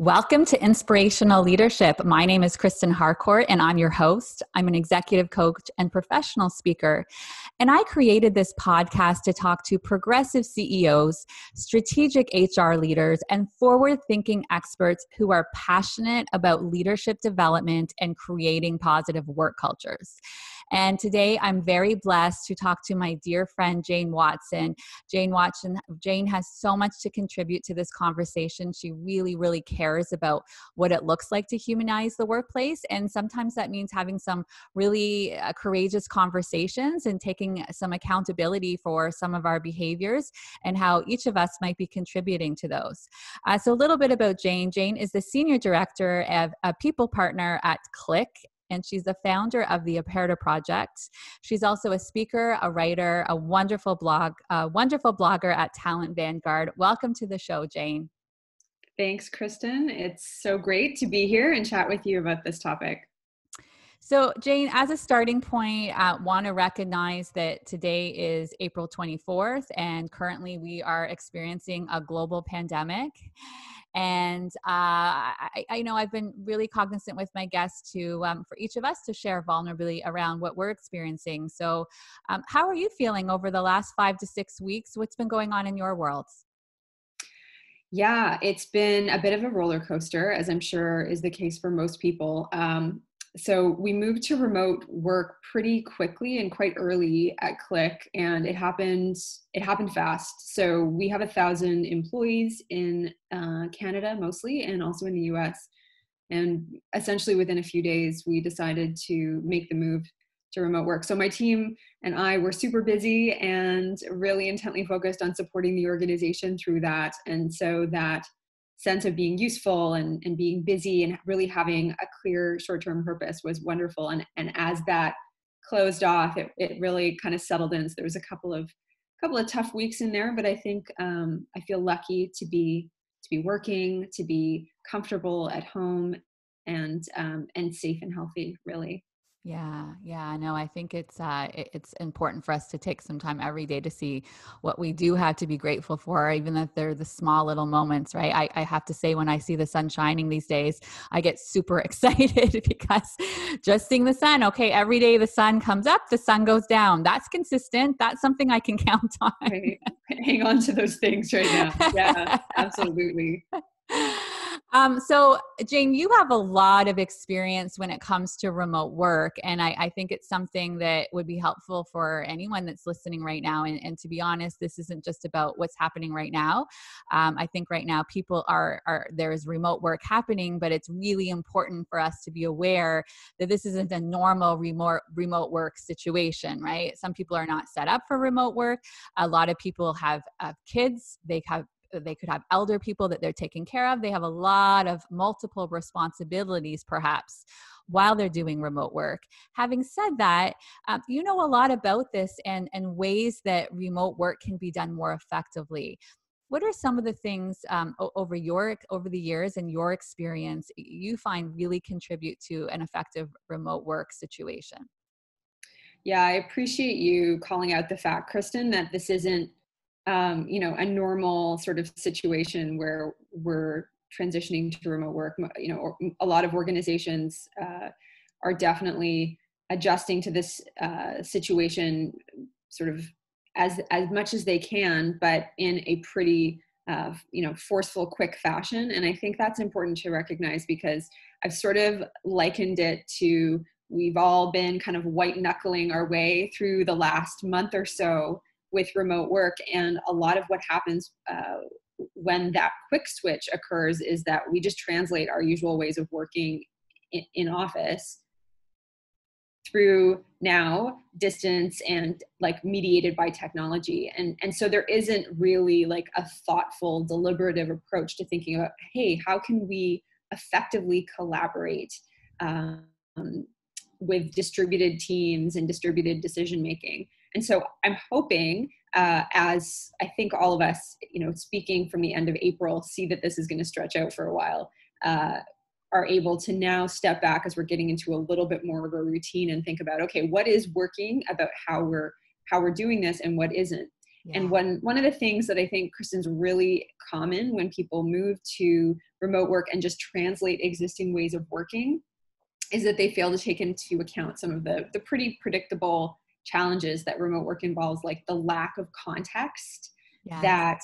Welcome to Inspirational Leadership. My name is Kristen Harcourt, and I'm your host. I'm an executive coach and professional speaker. And I created this podcast to talk to progressive CEOs, strategic HR leaders, and forward thinking experts who are passionate about leadership development and creating positive work cultures. And today I'm very blessed to talk to my dear friend Jane Watson. Jane Watson, Jane has so much to contribute to this conversation. She really, really cares about what it looks like to humanize the workplace. And sometimes that means having some really uh, courageous conversations and taking some accountability for some of our behaviors and how each of us might be contributing to those. Uh, so, a little bit about Jane. Jane is the Senior Director of a People Partner at Klick and she's the founder of the Aperta Project. She's also a speaker, a writer, a wonderful blog, a wonderful blogger at Talent Vanguard. Welcome to the show, Jane. Thanks, Kristen. It's so great to be here and chat with you about this topic. So, Jane, as a starting point, I uh, want to recognize that today is April 24th, and currently we are experiencing a global pandemic. And uh, I, I, know I've been really cognizant with my guests to, um, for each of us to share vulnerably around what we're experiencing. So, um, how are you feeling over the last five to six weeks? What's been going on in your world? Yeah, it's been a bit of a roller coaster, as I'm sure is the case for most people. Um, so we moved to remote work pretty quickly and quite early at Klick and it happened it happened fast. So we have a thousand employees in uh, canada mostly and also in the us and essentially within a few days we decided to make the move to remote work. So my team and i were super busy and really intently focused on supporting the organization through that. And so that sense of being useful and, and being busy and really having a clear short-term purpose was wonderful. And and as that closed off it, it really kind of settled in. So there was a couple of couple of tough weeks in there but i think um, i feel lucky to be to be working to be comfortable at home and um, and safe and healthy really yeah, yeah, no, I think it's uh, it's important for us to take some time every day to see what we do have to be grateful for, even if they're the small little moments, right? I, I have to say, when I see the sun shining these days, I get super excited because just seeing the sun. Okay, every day the sun comes up, the sun goes down. That's consistent. That's something I can count on. Right. Hang on to those things right now. Yeah, absolutely. Um, so, Jane, you have a lot of experience when it comes to remote work, and I, I, think it's something that would be helpful for anyone that's listening right now. And, and to be honest, this isn't just about what's happening right now. Um, I think right now people are, are there is remote work happening, but it's really important for us to be aware that this isn't a normal remote remote work situation, right? Some people are not set up for remote work. A lot of people have, have kids, they have they could have elder people that they're taking care of they have a lot of multiple responsibilities perhaps while they're doing remote work. Having said that um, you know a lot about this and and ways that remote work can be done more effectively. What are some of the things um, over your over the years and your experience you find really contribute to an effective remote work situation? Yeah i appreciate you calling out the fact kristen that this isn't um, you know a normal sort of situation where we're transitioning to remote work you know a lot of organizations uh, are definitely adjusting to this uh, situation sort of as as much as they can but in a pretty uh, you know forceful quick fashion. And i think that's important to recognize because i've sort of likened it to we've all been kind of white knuckling our way through the last month or so with remote work. And a lot of what happens uh, when that quick switch occurs is that we just translate our usual ways of working in, in office through now distance and like mediated by technology and and so there isn't really like a thoughtful deliberative approach to thinking about hey how can we effectively collaborate um, with distributed teams and distributed decision making and so I'm hoping, uh, as I think all of us, you know, speaking from the end of April, see that this is going to stretch out for a while, uh, are able to now step back as we're getting into a little bit more of a routine and think about, okay, what is working about how we're how we're doing this and what isn't. Yeah. And one one of the things that I think Kristen's really common when people move to remote work and just translate existing ways of working is that they fail to take into account some of the the pretty predictable challenges that remote work involves like the lack of context yes. that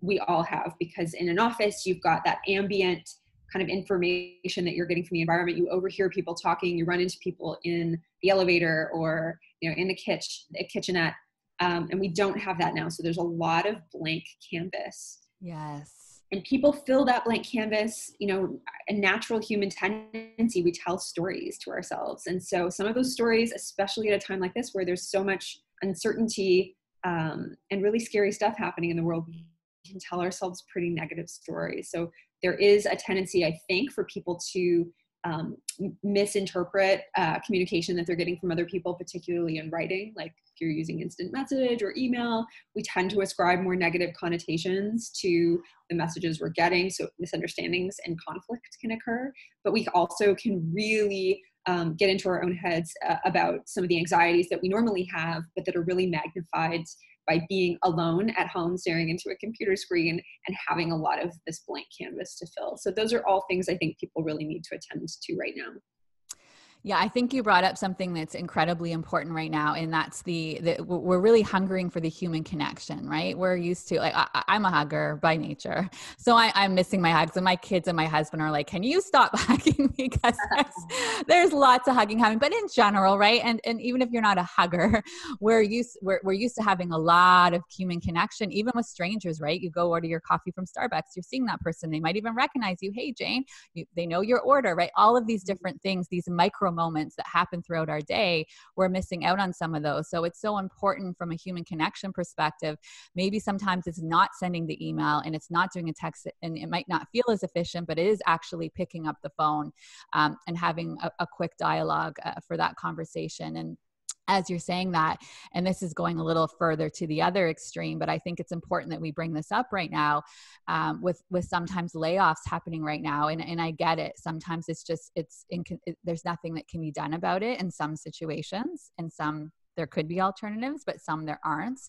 we all have because in an office you've got that ambient kind of information that you're getting from the environment. You overhear people talking you run into people in the elevator or you know in the kitchen a kitchenette um, and we don't have that now. So there's a lot of blank canvas. Yes and people fill that blank canvas you know a natural human tendency we tell stories to ourselves. And so some of those stories especially at a time like this where there's so much uncertainty um, and really scary stuff happening in the world we can tell ourselves pretty negative stories. So there is a tendency i think for people to um, misinterpret uh, communication that they're getting from other people, particularly in writing. Like if you're using instant message or email, we tend to ascribe more negative connotations to the messages we're getting. So misunderstandings and conflict can occur. But we also can really um, get into our own heads uh, about some of the anxieties that we normally have, but that are really magnified by being alone at home staring into a computer screen and having a lot of this blank canvas to fill. So those are all things I think people really need to attend to right now. Yeah, I think you brought up something that's incredibly important right now, and that's the, the we're really hungering for the human connection, right? We're used to like I, am a hugger by nature, so I, am missing my hugs, and my kids and my husband are like, "Can you stop hugging?" Me? Because there's, there's lots of hugging happening, but in general, right? And and even if you're not a hugger, we're used we're we're used to having a lot of human connection, even with strangers, right? You go order your coffee from Starbucks, you're seeing that person, they might even recognize you. Hey, Jane, you, they know your order, right? All of these mm-hmm. different things, these micro moments that happen throughout our day, we're missing out on some of those. So it's so important from a human connection perspective. Maybe sometimes it's not sending the email and it's not doing a text, and it might not feel as efficient, but it is actually picking up the phone um, and having a, a quick dialogue uh, for that conversation. And as you're saying that and this is going a little further to the other extreme but i think it's important that we bring this up right now um, with with sometimes layoffs happening right now and, and i get it. Sometimes it's just it's in, it, there's nothing that can be done about it in some situations. And some there could be alternatives but some there aren't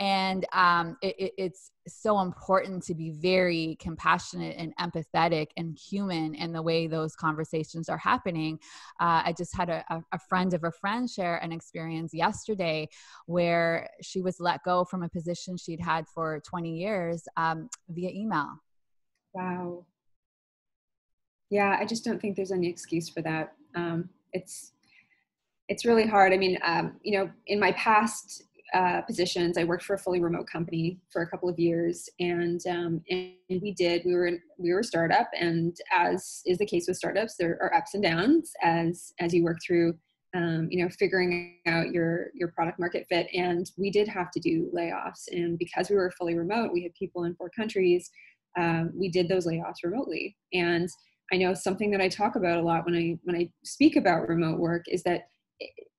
and um, it, it, it's so important to be very compassionate and empathetic and human in the way those conversations are happening. Uh, i just had a, a, friend of a friend share an experience yesterday where she was let go from a position she'd had for 20 years um, via email. Wow. Yeah i just don't think there's any excuse for that. Um, it's it's really hard. I mean um, you know in my past uh, positions. I worked for a fully remote company for a couple of years, and um, and we did. We were we were a startup, and as is the case with startups, there are ups and downs as as you work through. Um, you know, figuring out your your product market fit, and we did have to do layoffs. And because we were fully remote, we had people in four countries. Um, we did those layoffs remotely, and I know something that I talk about a lot when I when I speak about remote work is that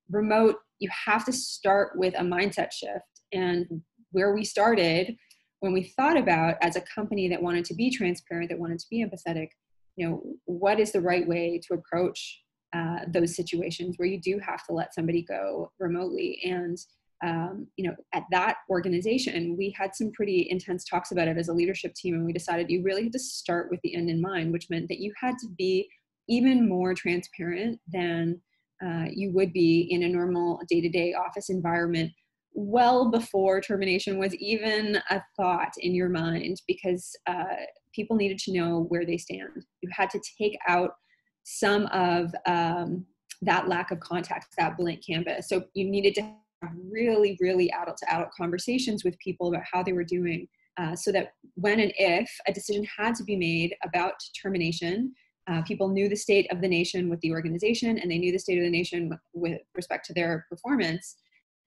remote you have to start with a mindset shift. And where we started when we thought about as a company that wanted to be transparent that wanted to be empathetic you know what is the right way to approach uh, those situations where you do have to let somebody go remotely? And um, you know at that organization we had some pretty intense talks about it as a leadership team and we decided you really had to start with the end in mind which meant that you had to be even more transparent than uh, you would be in a normal day to day office environment well before termination was even a thought in your mind because uh, people needed to know where they stand. You had to take out some of um, that lack of contact, that blank canvas. So you needed to have really, really adult to adult conversations with people about how they were doing. Uh, so that when and if a decision had to be made about termination, uh, people knew the state of the nation with the organization and they knew the state of the nation with respect to their performance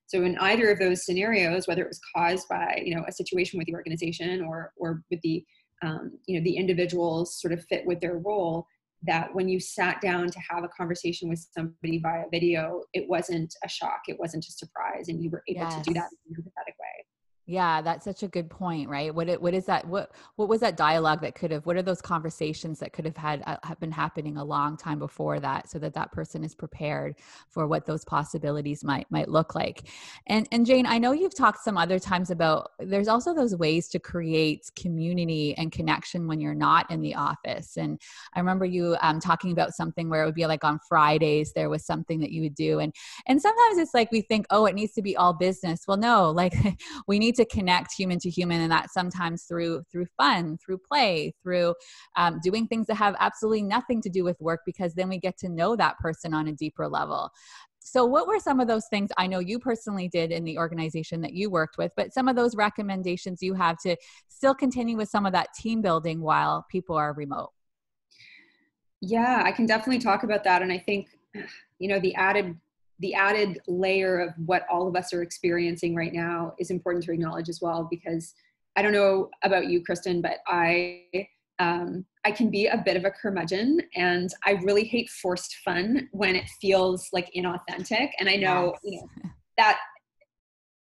so in either of those scenarios whether it was caused by you know a situation with the organization or or with the um, you know the individuals sort of fit with their role that when you sat down to have a conversation with somebody via video it wasn't a shock it wasn't a surprise and you were able yes. to do that in an empathetic way Yeah, that's such a good point, right? What it, what is that? What what was that dialogue that could have? What are those conversations that could have had uh, have been happening a long time before that, so that that person is prepared for what those possibilities might might look like. And and Jane, I know you've talked some other times about there's also those ways to create community and connection when you're not in the office. And I remember you um, talking about something where it would be like on Fridays there was something that you would do, and and sometimes it's like we think, oh, it needs to be all business. Well, no, like we need to connect human to human and that sometimes through through fun through play through um, doing things that have absolutely nothing to do with work because then we get to know that person on a deeper level. So what were some of those things i know you personally did in the organization that you worked with but some of those recommendations you have to still continue with some of that team building while people are remote? Yeah i can definitely talk about that and i think you know the added the added layer of what all of us are experiencing right now is important to acknowledge as well because I don't know about you, Kristen, but I um, I can be a bit of a curmudgeon, and I really hate forced fun when it feels like inauthentic. And I know yes. you know that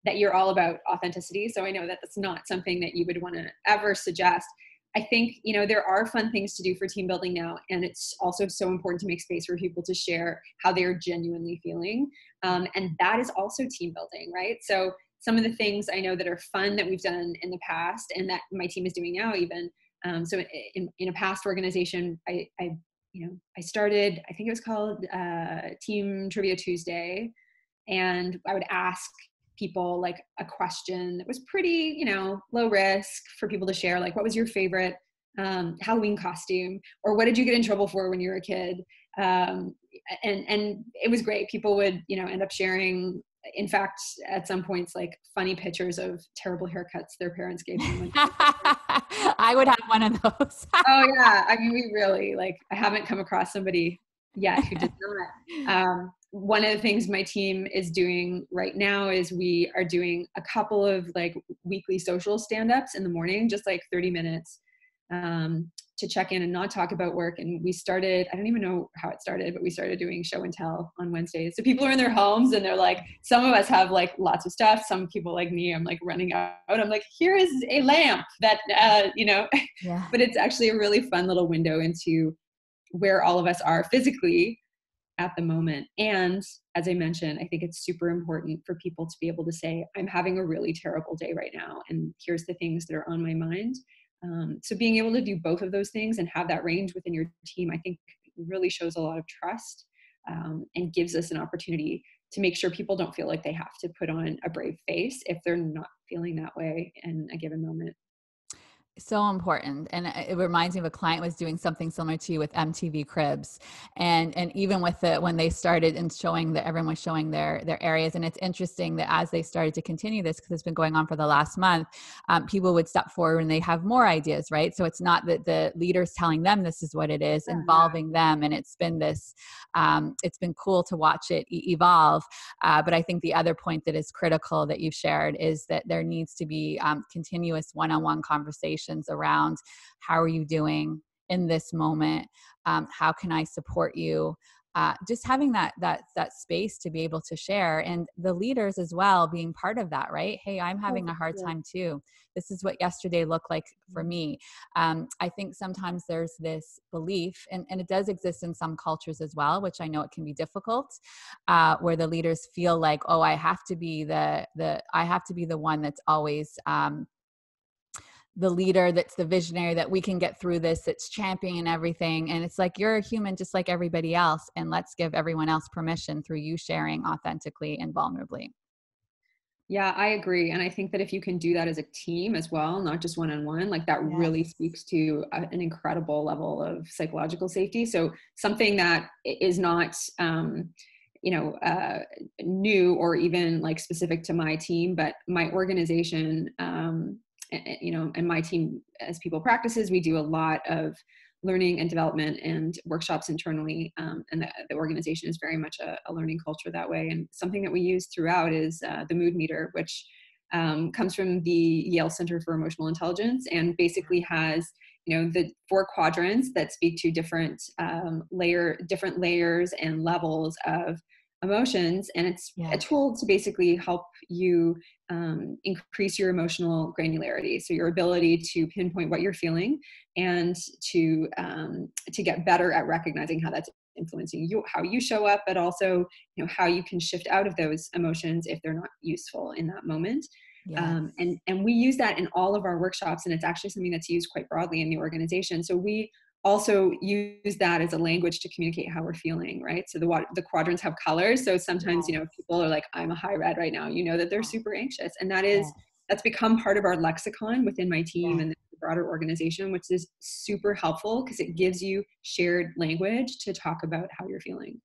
that you're all about authenticity, so I know that that's not something that you would want to ever suggest. I think, you know, there are fun things to do for team building now. And it's also so important to make space for people to share how they are genuinely feeling. Um, and that is also team building, right? So some of the things I know that are fun that we've done in the past and that my team is doing now even. Um, so in, in a past organization, I, I, you know, I started, I think it was called uh, Team Trivia Tuesday. And I would ask people like a question that was pretty, you know, low risk for people to share. Like, what was your favorite um, Halloween costume, or what did you get in trouble for when you were a kid? Um, and and it was great. People would, you know, end up sharing. In fact, at some points, like funny pictures of terrible haircuts their parents gave them. I would have one of those. oh yeah, I mean, we really like. I haven't come across somebody yet who did not. Um, one of the things my team is doing right now is we are doing a couple of like weekly social stand-ups in the morning just like 30 minutes um, to check in and not talk about work. And we started i don't even know how it started but we started doing show and tell on wednesdays. So people are in their homes and they're like some of us have like lots of stuff. Some people like me i'm like running out. I'm like here is a lamp that uh, you know. Yeah. but it's actually a really fun little window into where all of us are physically at the moment. And as I mentioned, I think it's super important for people to be able to say, I'm having a really terrible day right now, and here's the things that are on my mind. Um, so being able to do both of those things and have that range within your team, I think really shows a lot of trust um, and gives us an opportunity to make sure people don't feel like they have to put on a brave face if they're not feeling that way in a given moment so important and it reminds me of a client was doing something similar to you with mtv cribs and and even with it when they started and showing that everyone was showing their their areas and it's interesting that as they started to continue this because it's been going on for the last month um, people would step forward and they have more ideas right? So it's not that the leaders telling them this is what it is involving them and it's been this um, it's been cool to watch it evolve uh, but i think the other point that is critical that you've shared is that there needs to be um, continuous one-on-one conversation questions around how are you doing in this moment? Um, how can i support you? Uh, just having that that that space to be able to share and the leaders as well being part of that right? Hey i'm having a hard time too. This is what yesterday looked like for mm-hmm. me. Um, i think sometimes there's this belief and, and it does exist in some cultures as well which i know it can be difficult uh, where the leaders feel like oh i have to be the the i have to be the one that's always um, the leader that's the visionary that we can get through this that's championing everything and it's like you're a human just like everybody else and let's give everyone else permission through you sharing authentically and vulnerably yeah i agree and i think that if you can do that as a team as well not just one-on-one like that yes. really speaks to a, an incredible level of psychological safety so something that is not um, you know uh, new or even like specific to my team but my organization um, you know, and my team as people practices, we do a lot of learning and development and workshops internally. Um, and the, the, organization is very much a, a, learning culture that way. And something that we use throughout is uh, the mood meter, which um, comes from the Yale Center for Emotional Intelligence and basically has you know the four quadrants that speak to different um, layer different layers and levels of emotions and it's a tool to basically help you um, increase your emotional granularity. So your ability to pinpoint what you're feeling and to um, to get better at recognizing how that's influencing you how you show up but also you know how you can shift out of those emotions if they're not useful in that moment. Yes. um, and and we use that in all of our workshops and it's actually something that's used quite broadly in the organization. So we also use that as a language to communicate how we're feeling right? So the the quadrants have colors so sometimes you know people are like i'm a high red right now you know that they're super anxious and that is that's become part of our lexicon within my team and the broader organization which is super helpful because it gives you shared language to talk about how you're feeling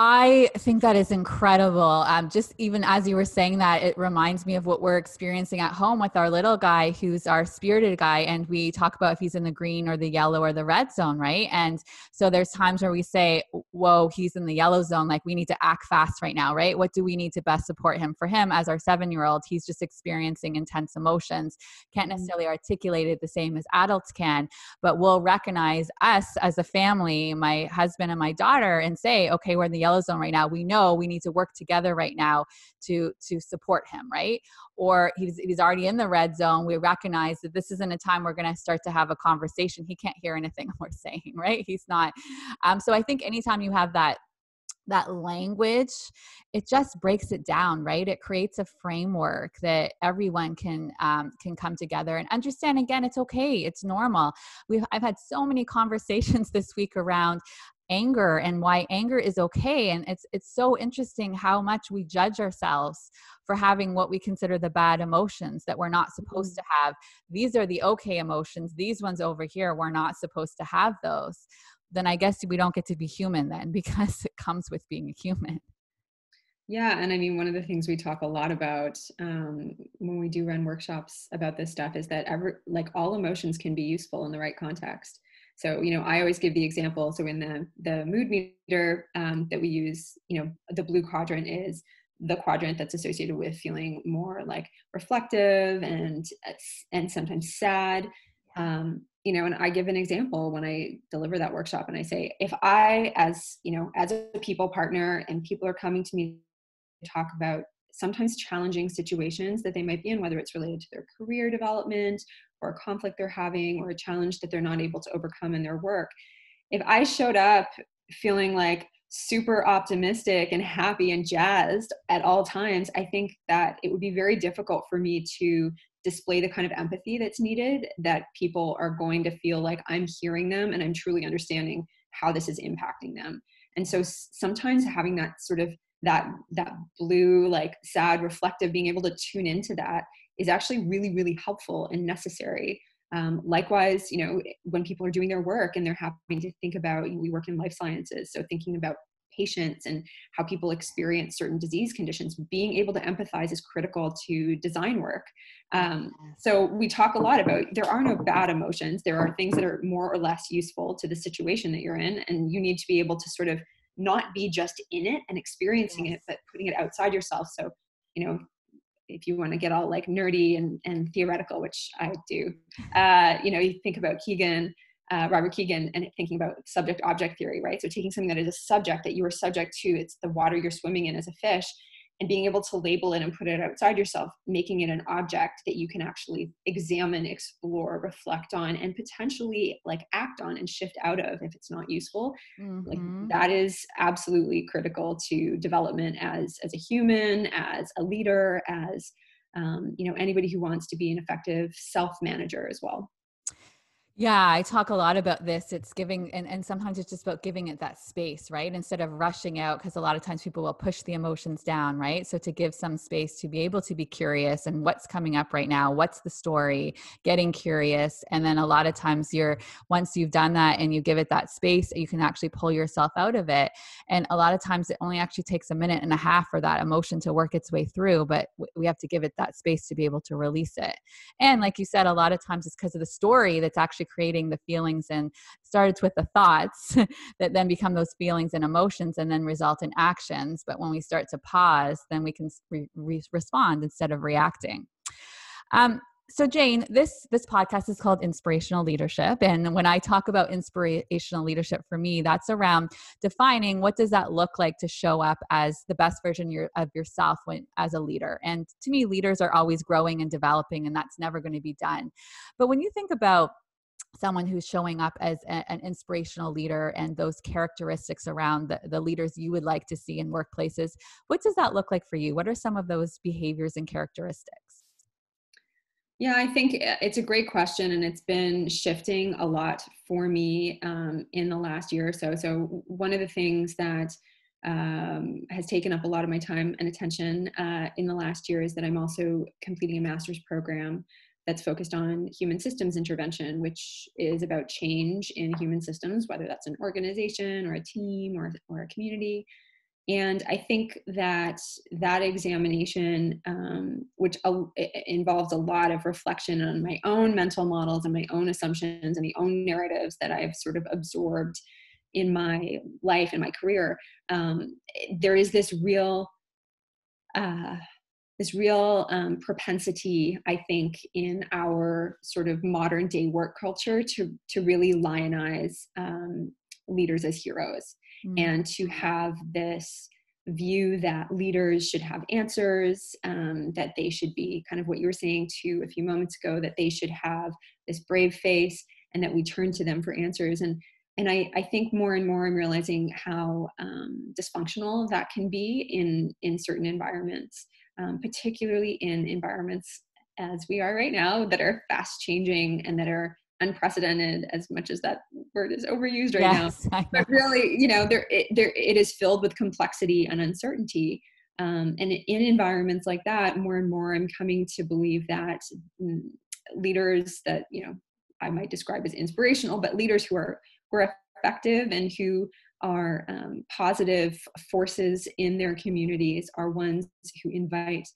I think that is incredible. Um, just even as you were saying that, it reminds me of what we're experiencing at home with our little guy, who's our spirited guy. And we talk about if he's in the green or the yellow or the red zone, right? And so there's times where we say, Whoa, he's in the yellow zone. Like we need to act fast right now, right? What do we need to best support him? For him, as our seven year old, he's just experiencing intense emotions, can't mm-hmm. necessarily articulate it the same as adults can, but we'll recognize us as a family, my husband and my daughter, and say, Okay, we're in the yellow zone right now we know we need to work together right now to to support him right? Or he's, he's already in the red zone we recognize that this isn't a time we're going to start to have a conversation he can't hear anything we're saying right? He's not um, so i think anytime you have that that language it just breaks it down right? It creates a framework that everyone can um, can come together and understand. Again it's okay it's normal. We've i've had so many conversations this week around anger and why anger is okay. And it's it's so interesting how much we judge ourselves for having what we consider the bad emotions that we're not supposed mm-hmm. to have. These are the okay emotions. These ones over here we're not supposed to have those. Then i guess we don't get to be human then because it comes with being a human. Yeah, and I mean, one of the things we talk a lot about um, when we do run workshops about this stuff is that every like all emotions can be useful in the right context. So, you know, I always give the example. So in the, the mood meter um, that we use, you know, the blue quadrant is the quadrant that's associated with feeling more like reflective and, and sometimes sad. Um, you know, and I give an example when I deliver that workshop and I say, if I, as, you know, as a people partner and people are coming to me to talk about sometimes challenging situations that they might be in, whether it's related to their career development or a conflict they're having or a challenge that they're not able to overcome in their work. If I showed up feeling like super optimistic and happy and jazzed at all times, I think that it would be very difficult for me to display the kind of empathy that's needed that people are going to feel like I'm hearing them and I'm truly understanding how this is impacting them. And so sometimes having that sort of that that blue like sad reflective being able to tune into that is actually really really helpful and necessary. Um, likewise you know when people are doing their work and they're having to think about you know, we work in life sciences so thinking about patients and how people experience certain disease conditions being able to empathize is critical to design work. Um, so we talk a lot about there are no bad emotions. There are things that are more or less useful to the situation that you're in and you need to be able to sort of not be just in it and experiencing it, but putting it outside yourself. So, you know, if you want to get all like nerdy and, and theoretical, which I do, uh, you know, you think about Kegan, uh, Robert Kegan, and thinking about subject object theory, right? So taking something that is a subject that you are subject to, it's the water you're swimming in as a fish, and being able to label it and put it outside yourself, making it an object that you can actually examine, explore, reflect on, and potentially like act on and shift out of if it's not useful. Mm-hmm. Like that is absolutely critical to development as as a human, as a leader, as um, you know anybody who wants to be an effective self manager as well. Yeah, I talk a lot about this. It's giving, and, and sometimes it's just about giving it that space, right? Instead of rushing out, because a lot of times people will push the emotions down, right? So to give some space to be able to be curious and what's coming up right now, what's the story, getting curious. And then a lot of times you're, once you've done that and you give it that space, you can actually pull yourself out of it. And a lot of times it only actually takes a minute and a half for that emotion to work its way through, but we have to give it that space to be able to release it. And like you said, a lot of times it's because of the story that's actually creating the feelings and starts with the thoughts that then become those feelings and emotions and then result in actions. But when we start to pause then we can re- re- respond instead of reacting. Um, so jane this this podcast is called inspirational leadership. And when i talk about inspirational leadership for me that's around defining what does that look like to show up as the best version of yourself when as a leader. And to me leaders are always growing and developing and that's never going to be done. But when you think about someone who's showing up as a, an inspirational leader and those characteristics around the, the leaders you would like to see in workplaces what does that look like for you? What are some of those behaviors and characteristics? Yeah i think uh, it's a great question and it's been shifting a lot for me um, in the last year or so. So one of the things that um, has taken up a lot of my time and attention uh, in the last year is that i'm also completing a master's program that's focused on human systems intervention, which is about change in human systems, whether that's an organization or a team or, or a community. And I think that that examination, um, which involves a lot of reflection on my own mental models and my own assumptions and the own narratives that I've sort of absorbed in my life and my career, um, there is this real uh, this real um, propensity, I think, in our sort of modern day work culture to to really lionize um, leaders as heroes mm. and to have this view that leaders should have answers, um, that they should be kind of what you were saying to a few moments ago, that they should have this brave face, and that we turn to them for answers. And and I, I think more and more I'm realizing how um, dysfunctional that can be in in certain environments um, particularly in environments as we are right now that are fast changing and that are unprecedented as much as that word is overused right yes, now but really you know there it, there it is filled with complexity and uncertainty um, and in environments like that more and more i'm coming to believe that mm, leaders that you know i might describe as inspirational but leaders who are who are effective and who are um, positive forces in their communities are ones who invite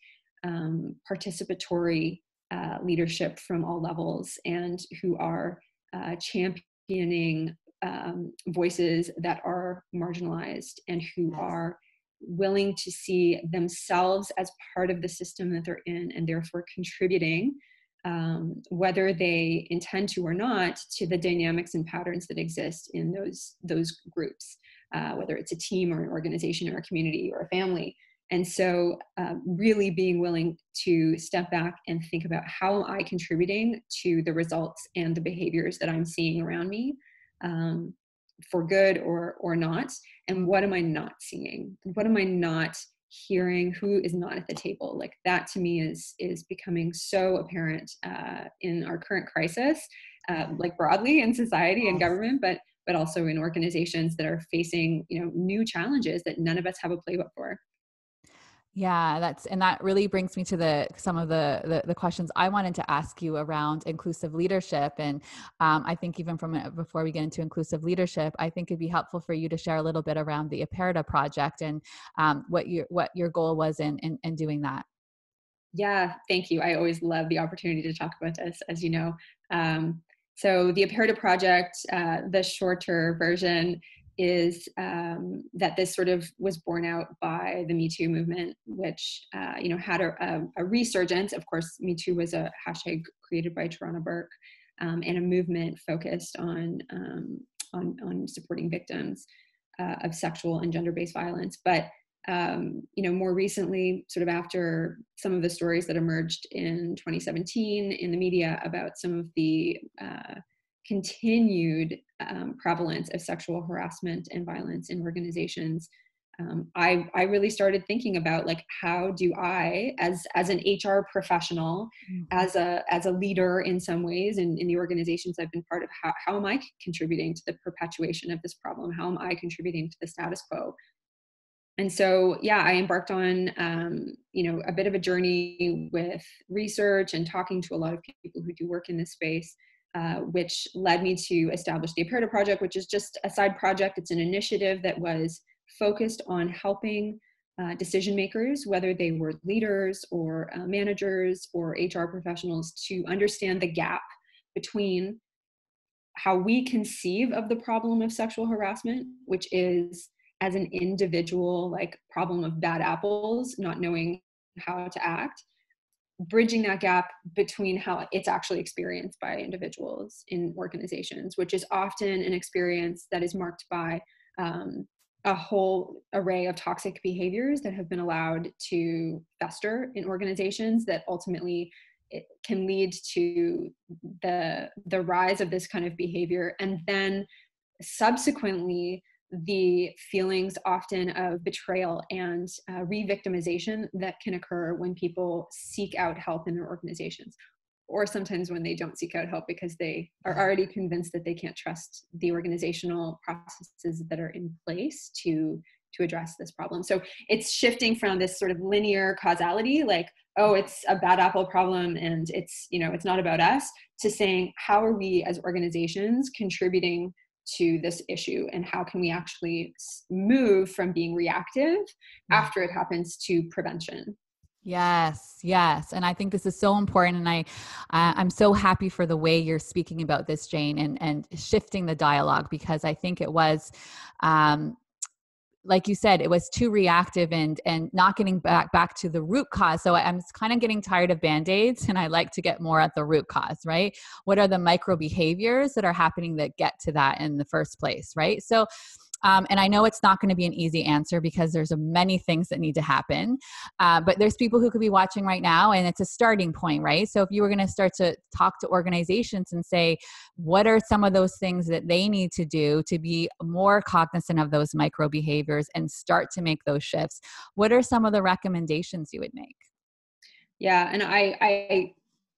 um, participatory uh, leadership from all levels and who are uh, championing um, voices that are marginalized and who are willing to see themselves as part of the system that they're in and therefore contributing um, whether they intend to or not, to the dynamics and patterns that exist in those those groups, uh, whether it's a team or an organization or a community or a family. And so, uh, really being willing to step back and think about how am I contributing to the results and the behaviors that I'm seeing around me, um, for good or or not, and what am I not seeing? What am I not hearing who is not at the table like that to me is is becoming so apparent uh, in our current crisis uh, like broadly in society and government but but also in organizations that are facing you know new challenges that none of us have a playbook for yeah, that's and that really brings me to the some of the the, the questions I wanted to ask you around inclusive leadership, and um, I think even from before we get into inclusive leadership, I think it'd be helpful for you to share a little bit around the Aperta project and um, what your what your goal was in, in in doing that. Yeah, thank you. I always love the opportunity to talk about this, as you know. Um, so the Aperta project, uh, the shorter version, is um, that this sort of was born out by the Me Too movement, which uh, you know had a, a, a, resurgence. Of course, Me Too was a hashtag created by Tarana Burke um, and a movement focused on um, on, on, supporting victims uh, of sexual and gender-based violence. But um, you know, more recently, sort of after some of the stories that emerged in 2017 in the media about some of the uh, continued um, prevalence of sexual harassment and violence in organizations um, I, I really started thinking about like how do I as as an HR professional mm-hmm. as a as a leader in some ways in, in the organizations I've been part of how, how am I contributing to the perpetuation of this problem? How am I contributing to the status quo? And so yeah I embarked on um, you know a bit of a journey with research and talking to a lot of people who do work in this space uh, which led me to establish the Aperta Project, which is just a side project. It's an initiative that was focused on helping uh, decision makers, whether they were leaders or uh, managers or HR professionals, to understand the gap between how we conceive of the problem of sexual harassment, which is as an individual, like problem of bad apples, not knowing how to act, bridging that gap between how it's actually experienced by individuals in organizations, which is often an experience that is marked by um, a whole array of toxic behaviors that have been allowed to fester in organizations that ultimately it can lead to the the rise of this kind of behavior. And then subsequently the feelings often of betrayal and uh, re-victimization that can occur when people seek out help in their organizations or sometimes when they don't seek out help because they are already convinced that they can't trust the organizational processes that are in place to to address this problem. So it's shifting from this sort of linear causality like oh it's a bad apple problem and it's you know it's not about us to saying how are we as organizations contributing to this issue and how can we actually move from being reactive mm-hmm. after it happens to prevention Yes, yes, and I think this is so important, and I, I'm so happy for the way you're speaking about this, Jane, and and shifting the dialogue because I think it was, um, like you said, it was too reactive and and not getting back back to the root cause. So I'm kind of getting tired of band-aids and I like to get more at the root cause, right? What are the micro behaviors that are happening that get to that in the first place, right? So um, and I know it's not going to be an easy answer because there's a many things that need to happen. Uh, but there's people who could be watching right now, and it's a starting point, right? So if you were going to start to talk to organizations and say, what are some of those things that they need to do to be more cognizant of those micro behaviors and start to make those shifts? What are some of the recommendations you would make? Yeah, and I, I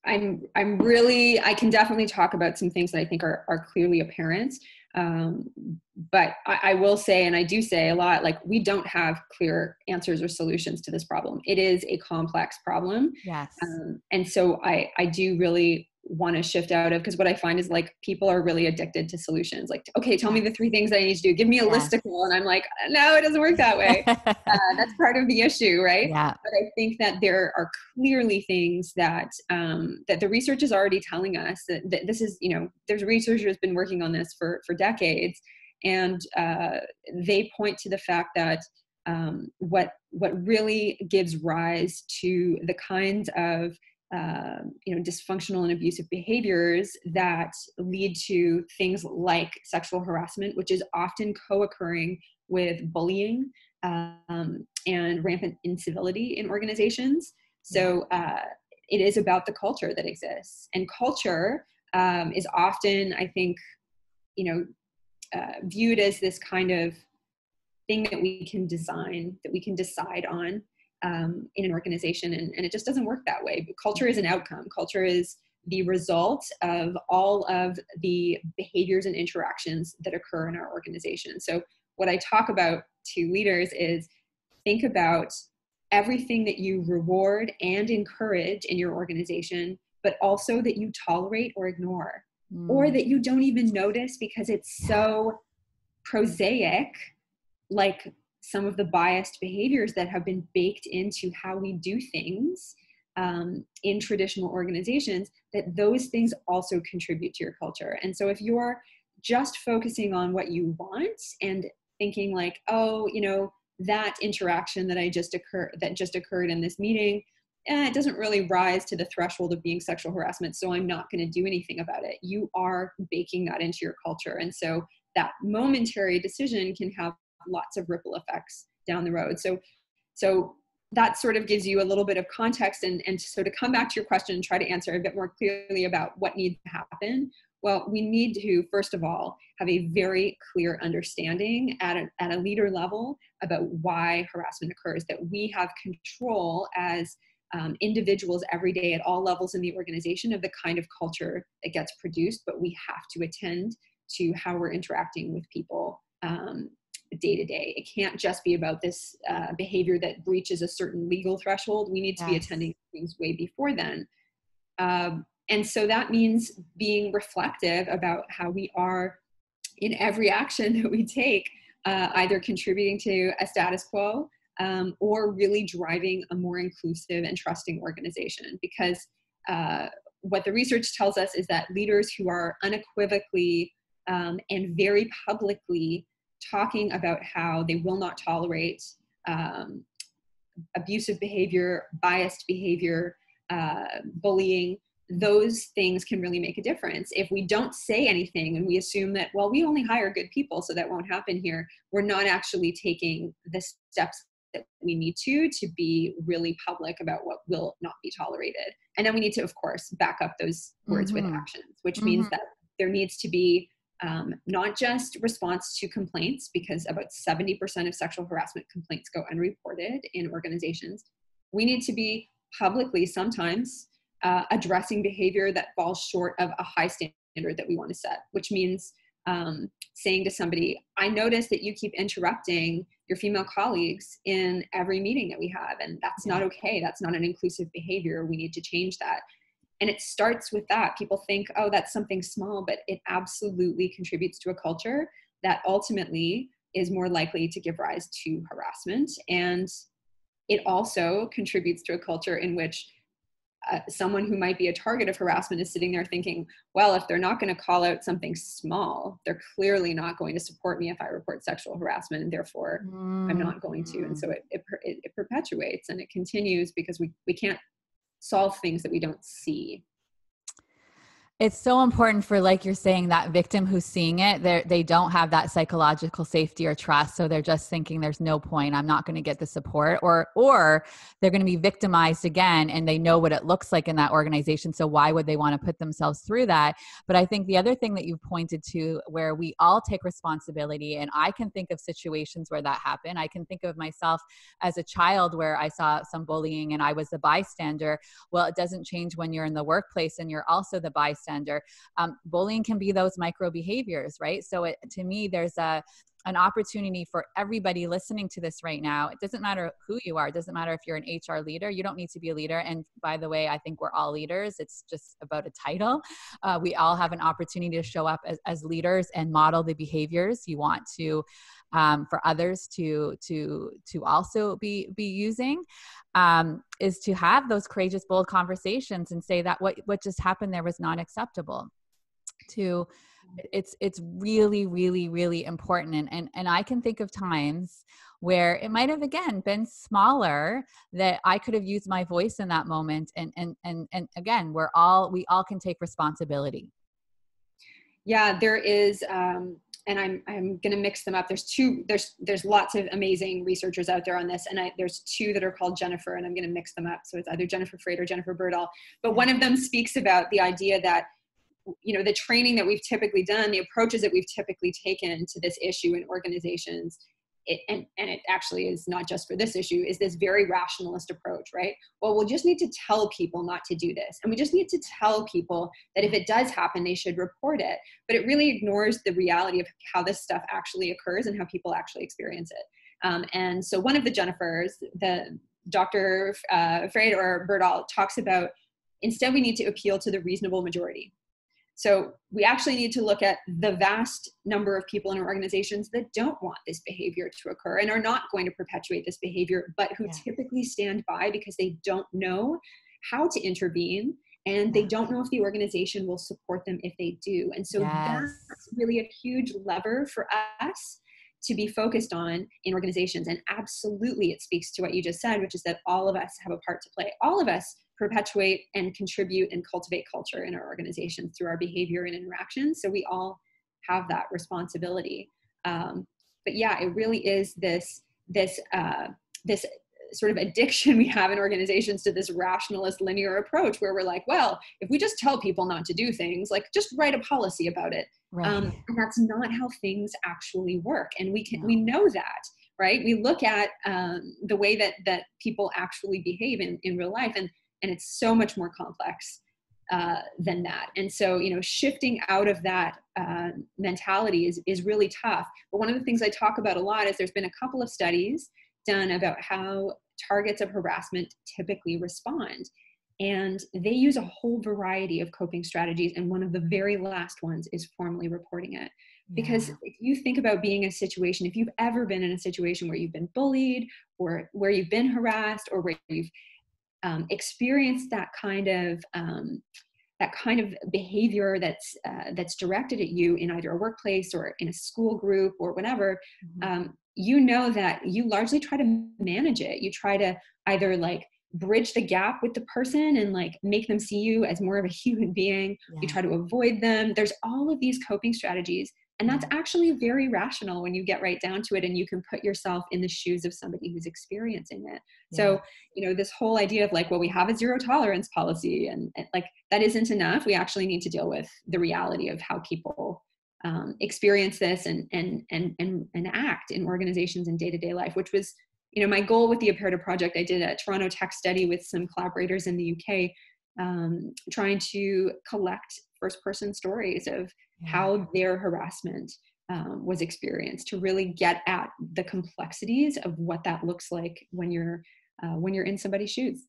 I'm I'm really I can definitely talk about some things that I think are are clearly apparent. Um, but I, I, will say, and I do say a lot, like we don't have clear answers or solutions to this problem. It is a complex problem. Yes. Um, and so I I do really want to shift out of because what I find is like people are really addicted to solutions. Like, okay, tell me the three things I need to do. Give me a yeah. listicle, and I'm like, no, it doesn't work that way. uh, that's part of the issue, right? Yeah. But I think that there are clearly things that um, that the research is already telling us that, that this is, you know, there's researchers been working on this for for decades, and uh, they point to the fact that. Um, what what really gives rise to the kinds of uh, you know dysfunctional and abusive behaviors that lead to things like sexual harassment which is often co-occurring with bullying um, and rampant incivility in organizations. So uh, it is about the culture that exists. And culture um, is often i think you know uh, viewed as this kind of thing that we can design that we can decide on um, in an organization and, and it just doesn't work that way. But culture is an outcome. Culture is the result of all of the behaviors and interactions that occur in our organization. So what i talk about to leaders is think about everything that you reward and encourage in your organization but also that you tolerate or ignore mm. or that you don't even notice because it's so prosaic like some of the biased behaviors that have been baked into how we do things um, in traditional organizations that those things also contribute to your culture. And so if you're just focusing on what you want and thinking like oh you know that interaction that i just occur that just occurred in this meeting eh, it doesn't really rise to the threshold of being sexual harassment so i'm not going to do anything about it. You are baking that into your culture. And so that momentary decision can have lots of ripple effects down the road. So, so that sort of gives you a little bit of context. And, and so to come back to your question and try to answer a bit more clearly about what needs to happen, well, we need to, first of all, have a very clear understanding at a, at a leader level about why harassment occurs, that we have control as um, individuals every day at all levels in the organization of the kind of culture that gets produced, but we have to attend to how we're interacting with people um, day to day. It can't just be about this uh, behavior that breaches a certain legal threshold. We need to yes. be attending things way before then. Um, and so that means being reflective about how we are in every action that we take, uh, either contributing to a status quo um, or really driving a more inclusive and trusting organization. Because uh, what the research tells us is that leaders who are unequivocally um, and very publicly talking about how they will not tolerate um, abusive behavior, biased behavior, uh, bullying those things can really make a difference. If we don't say anything and we assume that, well, we only hire good people, so that won't happen here, we're not actually taking the steps that we need to to be really public about what will not be tolerated. And then we need to, of course, back up those words mm-hmm. with actions, which mm-hmm. means that there needs to be um, not just response to complaints, because about 70% of sexual harassment complaints go unreported in organizations. We need to be publicly sometimes uh, addressing behavior that falls short of a high standard that we want to set, which means um, saying to somebody, I notice that you keep interrupting your female colleagues in every meeting that we have, and that's not okay. That's not an inclusive behavior. We need to change that. And it starts with that. People think, oh, that's something small, but it absolutely contributes to a culture that ultimately is more likely to give rise to harassment. And it also contributes to a culture in which uh, someone who might be a target of harassment is sitting there thinking, well, if they're not going to call out something small, they're clearly not going to support me if I report sexual harassment, and therefore mm. I'm not going to. And so it, it, it perpetuates and it continues because we, we can't solve things that we don't see it's so important for like you're saying that victim who's seeing it they don't have that psychological safety or trust so they're just thinking there's no point i'm not going to get the support or or they're going to be victimized again and they know what it looks like in that organization so why would they want to put themselves through that? But i think the other thing that you've pointed to where we all take responsibility and i can think of situations where that happened. I can think of myself as a child where i saw some bullying and i was the bystander. Well it doesn't change when you're in the workplace and you're also the bystander Um, bullying can be those micro behaviors, right? So it, to me, there's a an opportunity for everybody listening to this right now. It doesn't matter who you are. It doesn't matter if you're an HR leader. You don't need to be a leader. And by the way, I think we're all leaders. It's just about a title. Uh, we all have an opportunity to show up as, as leaders and model the behaviors you want to um, for others to to to also be be using um, is to have those courageous bold conversations and say that what what just happened there was not acceptable to it's it's really really really important. And, and and i can think of times where it might have again been smaller that i could have used my voice in that moment. And and and, and again we're all we all can take responsibility. Yeah there is um and I'm I'm going to mix them up. There's two. There's there's lots of amazing researchers out there on this, and I, there's two that are called Jennifer, and I'm going to mix them up. So it's either Jennifer Freyd or Jennifer Berdahl. But one of them speaks about the idea that you know the training that we've typically done, the approaches that we've typically taken to this issue in organizations it, and, and it actually is not just for this issue, is this very rationalist approach, right? Well, we'll just need to tell people not to do this. And we just need to tell people that if it does happen, they should report it. But it really ignores the reality of how this stuff actually occurs and how people actually experience it. Um, and so one of the Jennifers, the Dr. Uh, Freyd or Berdahl talks about instead we need to appeal to the reasonable majority so we actually need to look at the vast number of people in our organizations that don't want this behavior to occur and are not going to perpetuate this behavior, but who yeah. typically stand by because they don't know how to intervene and they don't know if the organization will support them if they do. And so yes. that's really a huge lever for us to be focused on in organizations. And absolutely, it speaks to what you just said, which is that all of us have a part to play. All of us perpetuate and contribute and cultivate culture in our organizations through our behavior and interactions. So we all have that responsibility. Um, but yeah, it really is this this uh, this sort of addiction we have in organizations to this rationalist linear approach where we're like, well, if we just tell people not to do things, like just write a policy about it. Right. Um, and that's not how things actually work. And we can no. we know that right we look at um, the way that that people actually behave in, in real life and and it's so much more complex uh, than that. And so, you know, shifting out of that uh, mentality is, is really tough. But one of the things I talk about a lot is there's been a couple of studies done about how targets of harassment typically respond. And they use a whole variety of coping strategies. And one of the very last ones is formally reporting it. Because yeah. if you think about being in a situation, if you've ever been in a situation where you've been bullied or where you've been harassed or where you've um, experience that kind of um, that kind of behavior that's uh, that's directed at you in either a workplace or in a school group or whatever mm-hmm. um, you know that you largely try to manage it you try to either like bridge the gap with the person and like make them see you as more of a human being yeah. you try to avoid them there's all of these coping strategies and that's actually very rational when you get right down to it and you can put yourself in the shoes of somebody who's experiencing it yeah. so you know this whole idea of like well we have a zero tolerance policy and, and, like that isn't enough we actually need to deal with the reality of how people um, experience this and, and and and and act in organizations in day-to-day life which was you know, my goal with the Aperta project, I did a Toronto tech study with some collaborators in the UK, um, trying to collect first person stories of yeah. how their harassment um, was experienced to really get at the complexities of what that looks like when you're uh, when you're in somebody's shoes.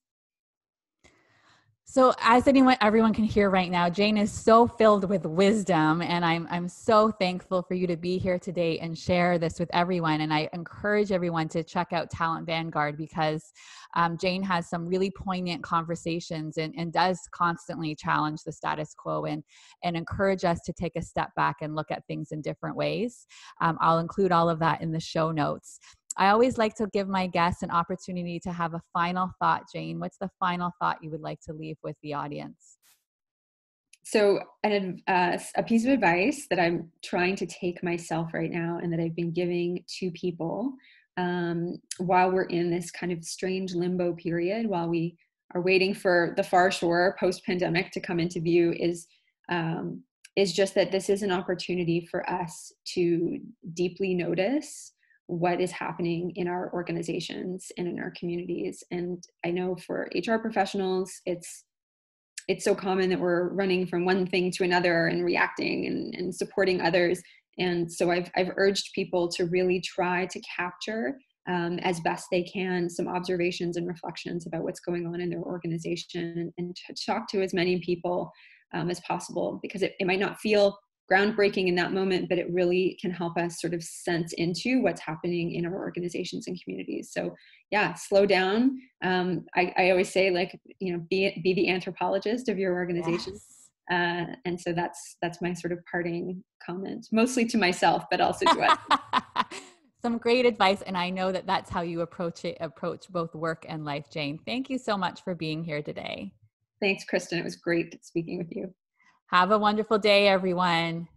So, as anyone, everyone can hear right now, Jane is so filled with wisdom, and I'm I'm so thankful for you to be here today and share this with everyone. And I encourage everyone to check out Talent Vanguard because um, Jane has some really poignant conversations and, and does constantly challenge the status quo and and encourage us to take a step back and look at things in different ways. Um, I'll include all of that in the show notes. I always like to give my guests an opportunity to have a final thought, Jane. What's the final thought you would like to leave with the audience? So, an, uh, a piece of advice that I'm trying to take myself right now and that I've been giving to people um, while we're in this kind of strange limbo period, while we are waiting for the far shore post pandemic to come into view, is um, is just that this is an opportunity for us to deeply notice what is happening in our organizations and in our communities. And i know for hr professionals it's it's so common that we're running from one thing to another and reacting and, and supporting others. And so I've, I've urged people to really try to capture um, as best they can some observations and reflections about what's going on in their organization and to talk to as many people um, as possible because it, it might not feel groundbreaking in that moment, but it really can help us sort of sense into what's happening in our organizations and communities. So yeah, slow down. Um, I, I, always say like, you know, be, be the anthropologist of your organization. Yes. Uh, and so that's, that's my sort of parting comment, mostly to myself, but also to us. Some great advice. And I know that that's how you approach it, approach both work and life, Jane. Thank you so much for being here today. Thanks, Kristen. It was great speaking with you. Have a wonderful day, everyone.